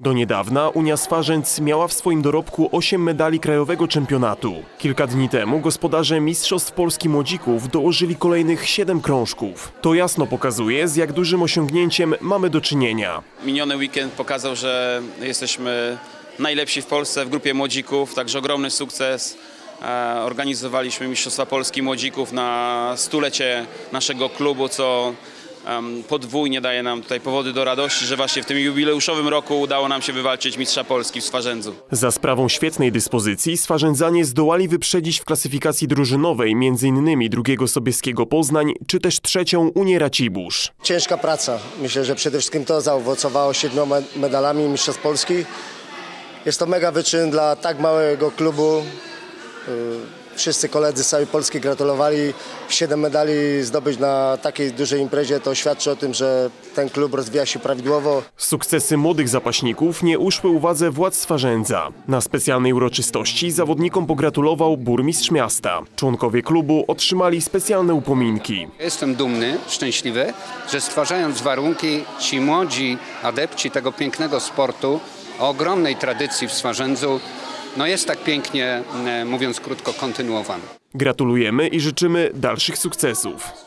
Do niedawna Unia Swarzędz miała w swoim dorobku 8 medali krajowego czempionatu. Kilka dni temu gospodarze Mistrzostw Polski Młodzików dołożyli kolejnych 7 krążków. To jasno pokazuje, z jak dużym osiągnięciem mamy do czynienia. Miniony weekend pokazał, że jesteśmy najlepsi w Polsce w grupie młodzików, także ogromny sukces. E, Organizowaliśmy Mistrzostwa Polski Młodzików na stulecie naszego klubu, co podwójnie daje nam tutaj powody do radości, że właśnie w tym jubileuszowym roku udało nam się wywalczyć Mistrza Polski w Swarzędzu. Za sprawą świetnej dyspozycji Swarzędzanie zdołali wyprzedzić w klasyfikacji drużynowej m.in. drugiego Sobieskiego Poznań czy też trzecią Unię Racibórz. Ciężka praca. Myślę, że przede wszystkim to zaowocowało siedmioma medalami Mistrzostw Polski. Jest to mega wyczyn dla tak małego klubu. Wszyscy koledzy z całej Polski gratulowali. Siedem medali zdobyć na takiej dużej imprezie to świadczy o tym, że ten klub rozwija się prawidłowo. Sukcesy młodych zapaśników nie uszły uwadze władz Swarzędza. Na specjalnej uroczystości zawodnikom pogratulował burmistrz miasta. Członkowie klubu otrzymali specjalne upominki. Jestem dumny, szczęśliwy, że stwarzając warunki ci młodzi adepci tego pięknego sportu o ogromnej tradycji w Swarzędzu, no jest tak pięknie, e, mówiąc krótko, kontynuowany. Gratulujemy i życzymy dalszych sukcesów.